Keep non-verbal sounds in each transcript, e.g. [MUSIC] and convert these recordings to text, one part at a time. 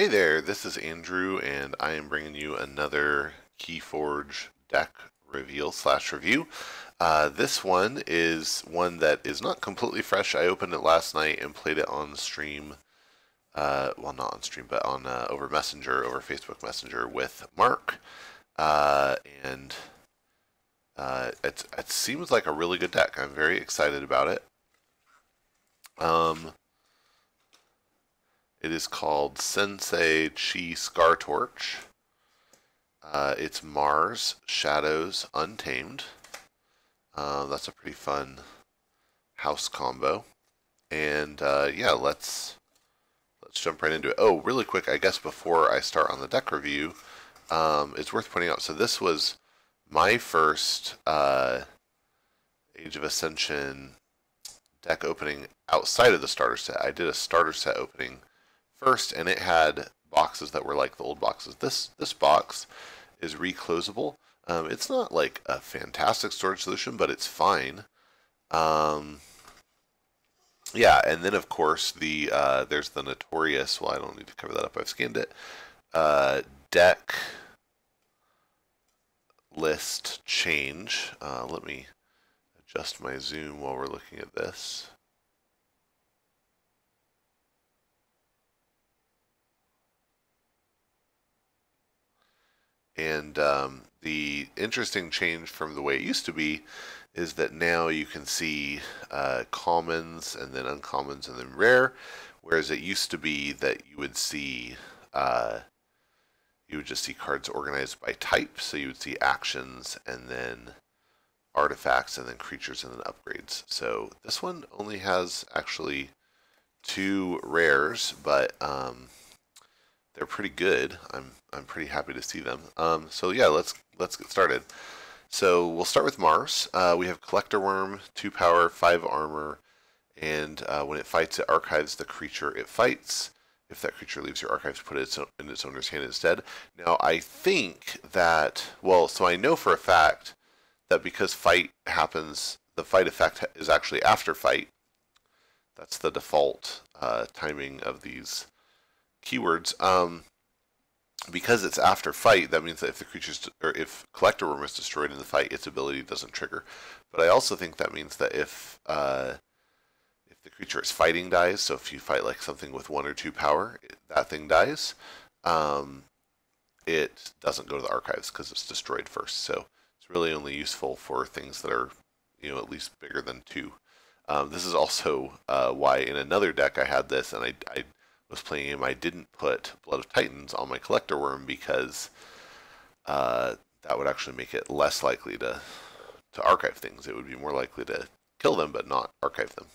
Hey there, this is Andrew, and I am bringing you another Keyforge deck reveal slash review. Uh, this one is one that is not completely fresh. I opened it last night and played it on stream. Uh, well, not on stream, but on uh, over Messenger, over Facebook Messenger with Mark, uh, and uh, it it seems like a really good deck. I'm very excited about it. Um, it is called Sensei Chi Scar Torch. Uh, it's Mars Shadows Untamed. Uh, that's a pretty fun house combo. And uh, yeah, let's let's jump right into it. Oh, really quick, I guess before I start on the deck review, um, it's worth pointing out. So this was my first uh, Age of Ascension deck opening outside of the starter set. I did a starter set opening first, and it had boxes that were like the old boxes. This this box is reclosable. Um, it's not like a fantastic storage solution, but it's fine. Um, yeah, and then of course the uh, there's the notorious. Well, I don't need to cover that up. I've scanned it. Uh, deck list change. Uh, let me adjust my zoom while we're looking at this. And um, the interesting change from the way it used to be is that now you can see uh, commons and then uncommons and then rare, whereas it used to be that you would see uh, you would just see cards organized by type. So you would see actions and then artifacts and then creatures and then upgrades. So this one only has actually two rares, but um, they're pretty good. I'm I'm pretty happy to see them. Um, so yeah, let's let's get started. So we'll start with Mars. Uh, we have Collector Worm, two power, five armor, and uh, when it fights, it archives the creature it fights. If that creature leaves your archives, put it in its owner's hand instead. Now I think that well, so I know for a fact that because fight happens, the fight effect is actually after fight. That's the default uh, timing of these keywords. Um, because it's after fight, that means that if the creature's or if collector worm is destroyed in the fight, its ability doesn't trigger. But I also think that means that if uh, if the creature is fighting dies, so if you fight like something with one or two power, it, that thing dies. Um, it doesn't go to the archives because it's destroyed first. So it's really only useful for things that are you know at least bigger than two. Um, this is also uh, why in another deck I had this, and I, I was playing him, I didn't put Blood of Titans on my Collector Worm because uh, that would actually make it less likely to to archive things. It would be more likely to kill them, but not archive them.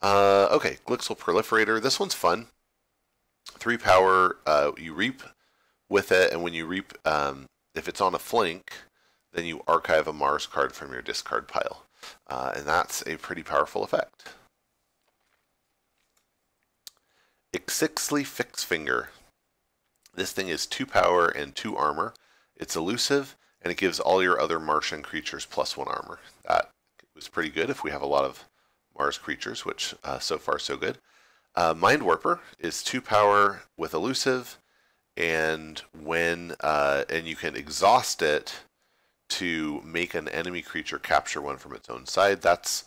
Uh, okay, Glixel Proliferator. This one's fun. Three power. Uh, you reap with it, and when you reap, um, if it's on a flank, then you archive a Mars card from your discard pile. Uh, and that's a pretty powerful effect. Ixixli Fix Finger. This thing is 2 power and 2 armor. It's elusive, and it gives all your other Martian creatures plus 1 armor. That was pretty good if we have a lot of Mars creatures, which uh, so far so good. Uh, Mind Warper is 2 power with elusive, and when uh, and you can exhaust it to make an enemy creature capture one from its own side. That's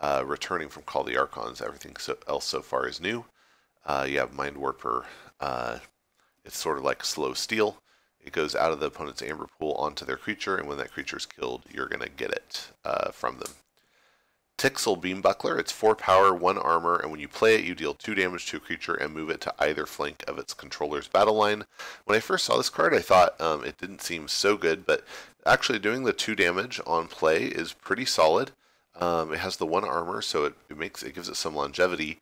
uh, returning from Call the Archons. Everything so, else so far is new. Uh, you have Mind Warper. Uh, it's sort of like slow steal. It goes out of the opponent's amber pool onto their creature, and when that creature is killed, you're going to get it uh, from them. Tixel Beam Buckler. It's 4 power, 1 armor, and when you play it, you deal 2 damage to a creature and move it to either flank of its controller's battle line. When I first saw this card, I thought um, it didn't seem so good, but actually doing the 2 damage on play is pretty solid. Um, it has the 1 armor, so it, it makes it gives it some longevity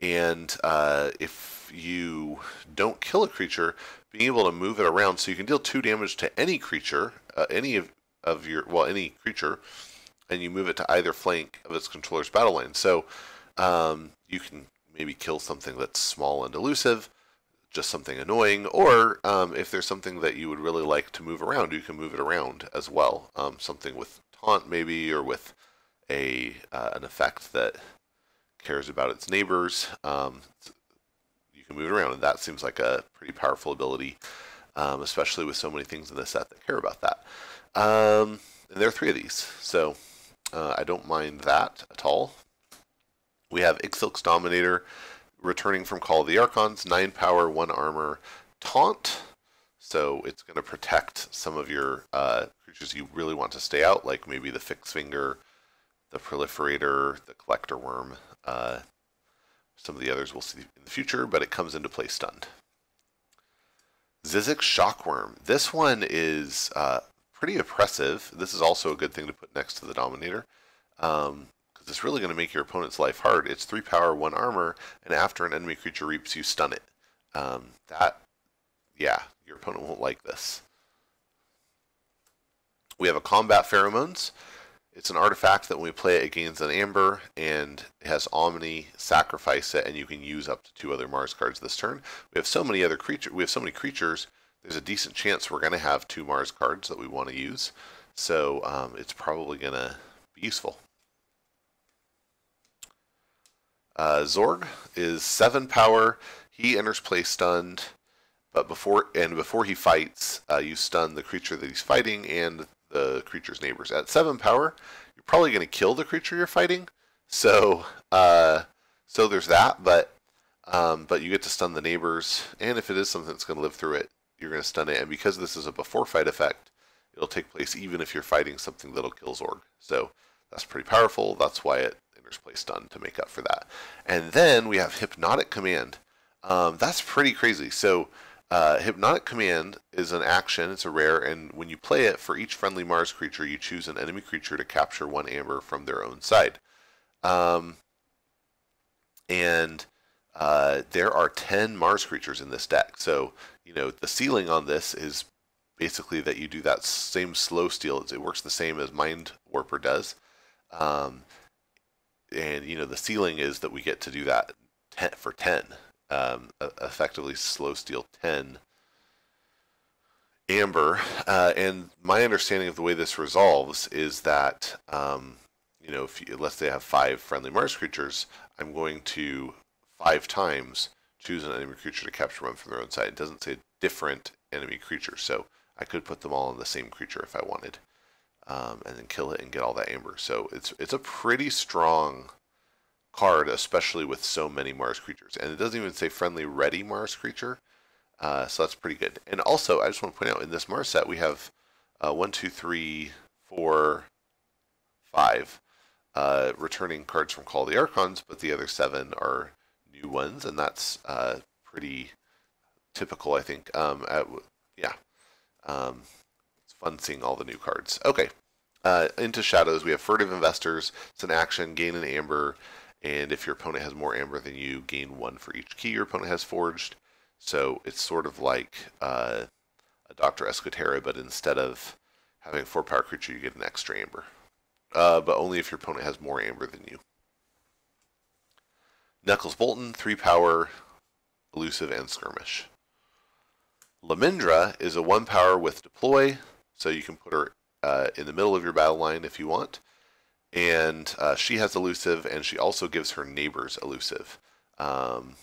and uh, if you don't kill a creature, being able to move it around, so you can deal two damage to any creature, uh, any of, of your well, any creature, and you move it to either flank of its controller's battle line. So um, you can maybe kill something that's small and elusive, just something annoying, or um, if there's something that you would really like to move around, you can move it around as well. Um, something with taunt maybe, or with a uh, an effect that cares about its neighbors. Um, you can move it around. And that seems like a pretty powerful ability, um, especially with so many things in the set that care about that. Um, and there are three of these, so uh, I don't mind that at all. We have Yxilx Dominator returning from Call of the Archons, 9 power, 1 armor, taunt. So it's going to protect some of your uh, creatures you really want to stay out, like maybe the Fixed Finger, the Proliferator, the Collector Worm. Uh, some of the others we'll see in the future, but it comes into play stunned. Zyzzyx Shockworm. This one is uh, pretty oppressive. This is also a good thing to put next to the Dominator. Um, because it's really going to make your opponent's life hard. It's 3 power, 1 armor, and after an enemy creature reaps, you stun it. Um, that, yeah, your opponent won't like this. We have a Combat Pheromones. It's an artifact that when we play it, it gains an Amber, and it has Omni, sacrifice it, and you can use up to two other Mars cards this turn. We have so many other creatures. We have so many creatures. There's a decent chance we're going to have two Mars cards that we want to use. So um, it's probably going to be useful. Uh, Zorg is seven power. He enters play stunned, but before and before he fights, uh, you stun the creature that he's fighting and the creature's neighbors. At seven power, you're probably going to kill the creature you're fighting. So, uh, so there's that. But um, but you get to stun the neighbors, and if it is something that's going to live through it, you're going to stun it. And because this is a before fight effect, it'll take place even if you're fighting something that'll kill Zorg. So that's pretty powerful. That's why it enters play stun to make up for that. And then we have Hypnotic Command. Um, that's pretty crazy. So uh, Hypnotic Command is an action, it's a rare, and when you play it, for each friendly Mars creature, you choose an enemy creature to capture one amber from their own side. Um, and uh, there are 10 Mars creatures in this deck. So, you know, the ceiling on this is basically that you do that same slow steal. It works the same as Mind Warper does. Um, and, you know, the ceiling is that we get to do that 10, for 10 um, effectively slow steel 10 amber. Uh, and my understanding of the way this resolves is that, um, you know, if you, let's say I have five friendly Mars creatures, I'm going to five times choose an enemy creature to capture one from their own side. It doesn't say different enemy creature, so I could put them all on the same creature if I wanted, um, and then kill it and get all that amber. So it's it's a pretty strong card, especially with so many Mars creatures. And it doesn't even say friendly ready Mars creature. Uh, so that's pretty good. And also, I just want to point out in this Mars set, we have uh, one, two, three, four, five uh, returning cards from Call of the Archons, but the other seven are new ones, and that's uh, pretty typical, I think. Um, at, yeah. Um, it's fun seeing all the new cards. Okay. Uh, into Shadows, we have Furtive Investors. It's an action, gain an Amber, and if your opponent has more amber than you, gain one for each key your opponent has forged. So it's sort of like uh, a Dr. Escotera, but instead of having a four power creature, you get an extra amber. Uh, but only if your opponent has more amber than you. Knuckles Bolton, three power, elusive, and skirmish. Lamindra is a one power with deploy, so you can put her uh, in the middle of your battle line if you want and uh, she has elusive, and she also gives her neighbors elusive. Um,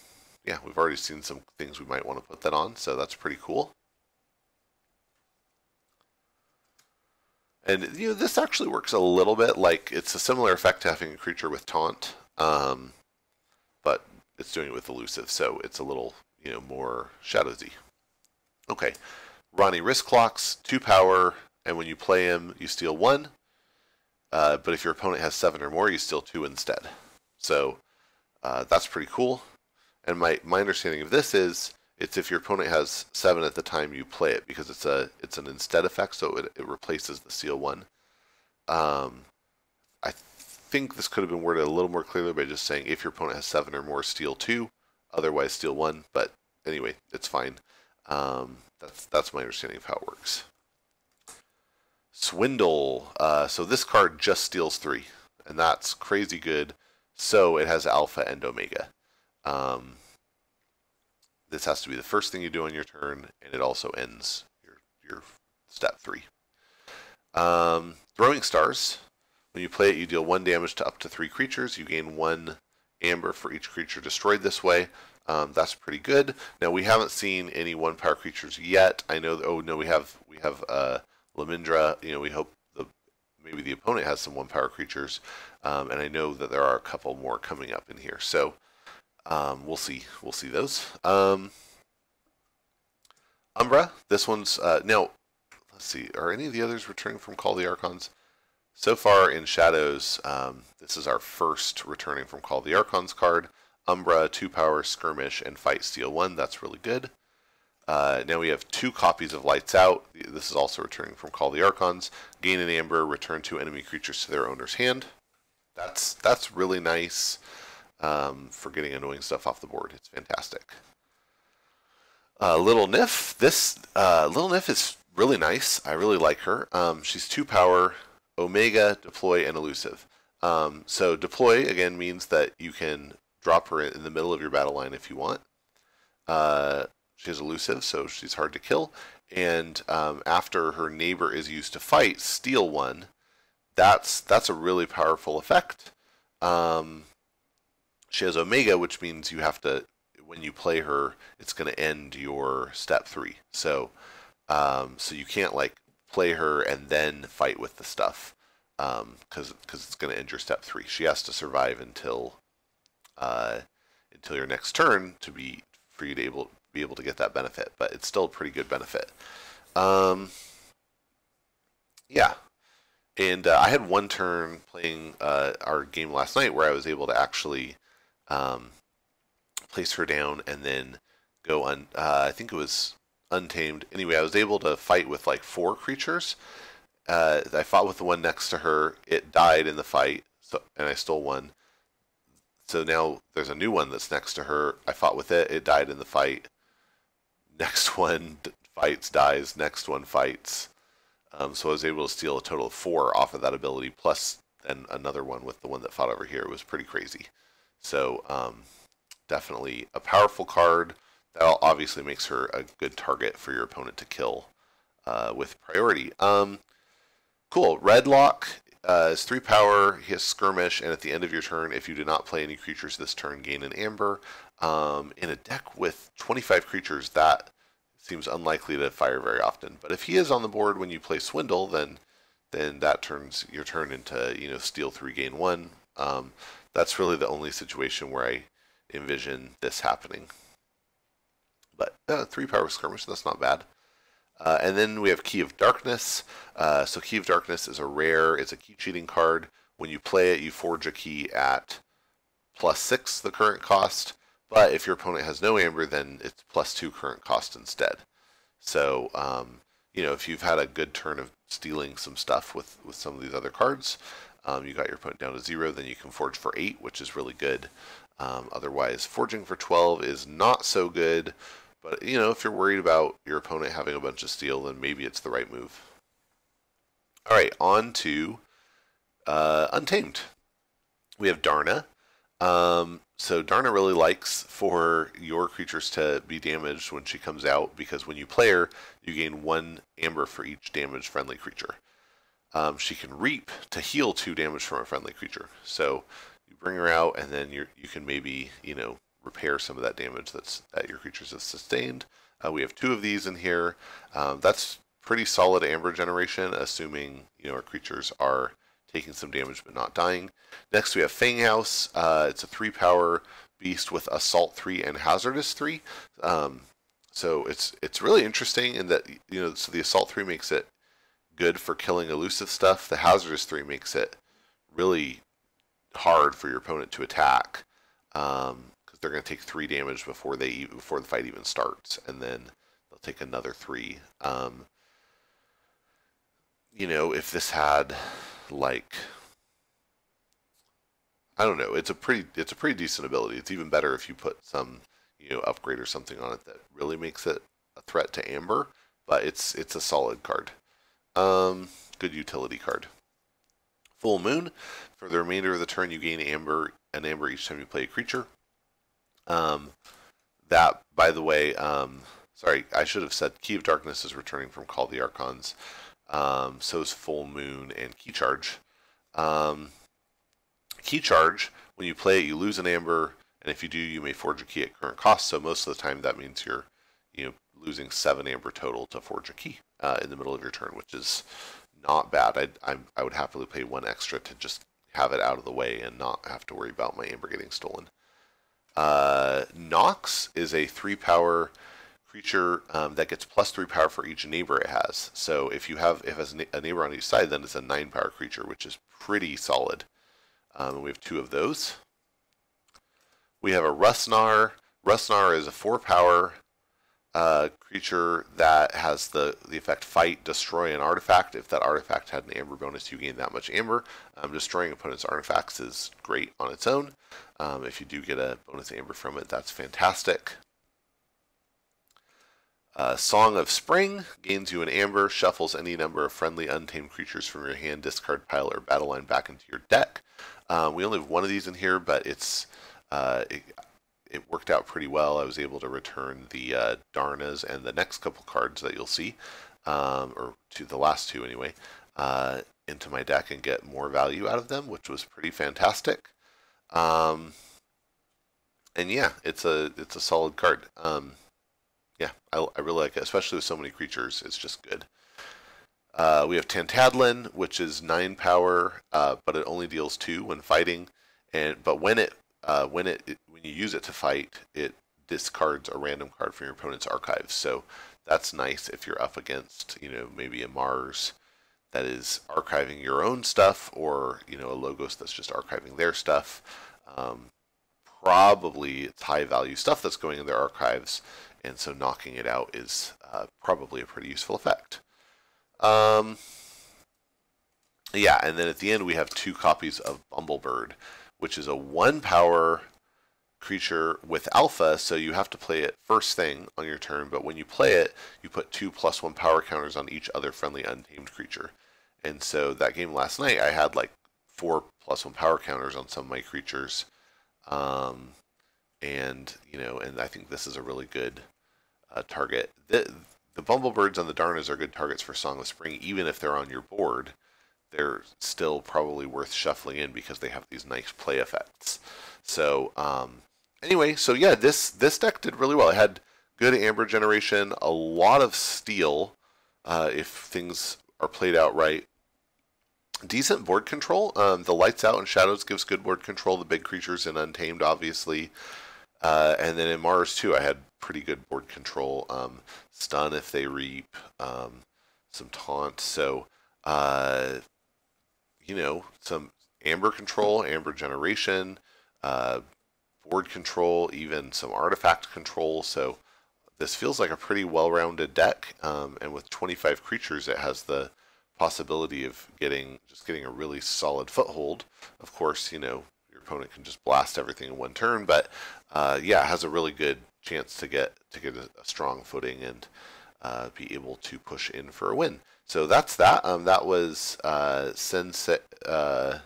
yeah, we've already seen some things we might want to put that on, so that's pretty cool. And you know, this actually works a little bit like it's a similar effect to having a creature with taunt, um, but it's doing it with elusive, so it's a little you know more shadowsy. Okay, Ronnie Wrist Clocks, two power, and when you play him, you steal one. Uh, but if your opponent has seven or more, you steal two instead. So uh, that's pretty cool. And my, my understanding of this is it's if your opponent has seven at the time you play it because it's a it's an instead effect, so it, it replaces the seal one. Um, I think this could have been worded a little more clearly by just saying if your opponent has seven or more, steal two, otherwise steal one. But anyway, it's fine. Um, that's that's my understanding of how it works. Swindle. Uh, so this card just steals three, and that's crazy good. So it has alpha and omega. Um, this has to be the first thing you do on your turn, and it also ends your your step three. Um, throwing stars. When you play it, you deal one damage to up to three creatures. You gain one amber for each creature destroyed this way. Um, that's pretty good. Now we haven't seen any one power creatures yet. I know. oh no, we have we have uh, Lamindra. You know, we hope the maybe the opponent has some one power creatures, um, and I know that there are a couple more coming up in here. So um, we'll see. We'll see those. Um, Umbra. This one's uh, now. Let's see. Are any of the others returning from Call the Archons? So far in Shadows, um, this is our first returning from Call the Archons card. Umbra, 2 power, Skirmish, and Fight Steal 1. That's really good. Uh, now we have two copies of Lights Out. This is also returning from Call the Archons. Gain an Amber, return two enemy creatures to their owner's hand. That's that's really nice um, for getting annoying stuff off the board. It's fantastic. Uh, Little Niff. This uh, Little Niff is really nice. I really like her. Um, she's two power, Omega, deploy, and elusive. Um, so deploy again means that you can drop her in the middle of your battle line if you want. Uh, she's elusive, so she's hard to kill. And um, after her neighbor is used to fight, steal one. That's that's a really powerful effect. Um, she has Omega, which means you have to when you play her, it's going to end your step three. So um, so you can't like play her and then fight with the stuff because um, because it's going to end your step three. She has to survive until uh, until your next turn to be for you to able be able to get that benefit. But it's still a pretty good benefit. Um, yeah, and uh, I had one turn playing uh, our game last night where I was able to actually um, place her down and then go on. Uh, I think it was untamed. Anyway, I was able to fight with like four creatures. Uh, I fought with the one next to her. It died in the fight, so and I stole one. So now there's a new one that's next to her. I fought with it. It died in the fight. Next [LAUGHS] one fights, dies. Next one fights. Um, so I was able to steal a total of four off of that ability, plus and another one with the one that fought over here. It was pretty crazy. So um, definitely a powerful card. That obviously makes her a good target for your opponent to kill uh, with priority. Um, cool. Redlock uh, is three power. He has skirmish, and at the end of your turn, if you do not play any creatures this turn, gain an amber. Um, in a deck with 25 creatures, that seems unlikely to fire very often. But if he is on the board when you play Swindle, then then that turns your turn into you know steal three, gain one. Um, that's really the only situation where I envision this happening. But uh, three power skirmish, that's not bad. Uh, and then we have Key of Darkness. Uh, so Key of Darkness is a rare, it's a key cheating card. When you play it, you forge a key at plus six, the current cost. But if your opponent has no amber, then it's plus two current cost instead. So, um, you know, if you've had a good turn of stealing some stuff with, with some of these other cards, um, you got your opponent down to zero, then you can forge for eight, which is really good. Um, otherwise, forging for 12 is not so good. But, you know, if you're worried about your opponent having a bunch of steel, then maybe it's the right move. All right, on to uh, Untamed. We have Dharna. Um, so Dharna really likes for your creatures to be damaged when she comes out because when you play her, you gain one amber for each damaged friendly creature. Um, she can reap to heal two damage from a friendly creature. So you bring her out, and then you you can maybe you know repair some of that damage that's that your creatures have sustained. Uh, we have two of these in here. Um, that's pretty solid amber generation, assuming you know our creatures are taking some damage but not dying. Next we have Fanghouse. Uh, it's a three power beast with Assault three and Hazardous three. Um, so it's it's really interesting in that you know so the Assault three makes it good for killing elusive stuff. The Hazardous three makes it really hard for your opponent to attack. Um, because they're going to take three damage before they before the fight even starts, and then they'll take another three. Um, you know, if this had like I don't know, it's a pretty it's a pretty decent ability. It's even better if you put some you know upgrade or something on it that really makes it a threat to Amber. But it's it's a solid card. Um, good utility card. Full Moon. For the remainder of the turn, you gain Amber an Amber each time you play a creature. Um, that, by the way, um, sorry, I should have said Key of Darkness is returning from Call the Archons. Um, so is Full Moon and Key Charge. Um, key Charge, when you play it, you lose an amber And if you do, you may forge a key at current cost. So most of the time, that means you're, you know, losing seven amber total to forge a key uh, in the middle of your turn, which is not bad. I'd, I'm, I would happily pay one extra to just have it out of the way and not have to worry about my amber getting stolen. Uh, Knoxx is a three power creature um, that gets plus three power for each neighbor it has. So if you have if it has a neighbor on each side, then it's a nine power creature, which is pretty solid. Um, we have two of those. We have a Rustgnawer. Rustgnawer is a four power uh, creature that has the, the effect fight, destroy an artifact. If that artifact had an amber bonus, you gain that much amber. Um, destroying opponent's artifacts is great on its own. Um, if you do get a bonus amber from it, that's fantastic. Uh, Song of Spring gains you an amber, shuffles any number of friendly untamed creatures from your hand, discard pile, or battle line back into your deck. Uh, we only have one of these in here, but it's uh, it, it worked out pretty well. I was able to return the uh, Dharnas and the next couple cards that you'll see, um, or to the last two anyway, uh, into my deck and get more value out of them, which was pretty fantastic. Um, and yeah, it's a it's a solid card. Um, yeah, I, I really like it, especially with so many creatures. It's just good. Uh, we have Tantadlin, which is nine power, uh, but it only deals two when fighting. And but when it uh, when it, it, when you use it to fight, it discards a random card from your opponent's archives. So that's nice if you're up against you know maybe a Mars that is archiving your own stuff, or you know a Logos that's just archiving their stuff. Um, probably it's high value stuff that's going in their archives, and so knocking it out is uh, probably a pretty useful effect. Um, yeah, and then at the end we have two copies of Bumblebird, which is a one power creature with alpha, so you have to play it first thing on your turn, but when you play it, you put two plus one power counters on each other friendly untamed creature. And so that game last night, I had like four plus one power counters on some of my creatures. Um, and, you know, and I think this is a really good uh, target. The, the Bumblebirds and the Dharnas are good targets for Song of Spring, even if they're on your board they're still probably worth shuffling in because they have these nice play effects. So um, anyway, so yeah, this this deck did really well. It had good amber generation, a lot of steel, uh, if things are played out right. Decent board control. Um, the lights out and shadows gives good board control. The big creatures in Untamed, obviously. Uh, and then in Mars too, I had pretty good board control. Um, stun if they reap, um, some taunt. So uh, you know, some amber control, amber generation, uh, board control, even some artifact control. So this feels like a pretty well-rounded deck. Um, and with 25 creatures, it has the possibility of getting just getting a really solid foothold. Of course, you know, your opponent can just blast everything in one turn, but uh, yeah, has a really good chance to get to get a, a strong footing and uh, be able to push in for a win. So that's that. Um, that was uh, Sensei. Uh,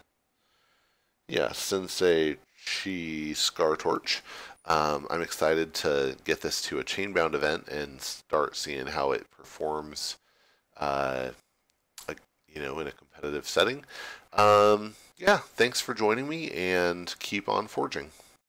yeah, Sensei Chi Scar Torch. Um, I'm excited to get this to a chainbound event and start seeing how it performs, uh, like, you know, in a competitive setting. Um, yeah, thanks for joining me and keep on forging.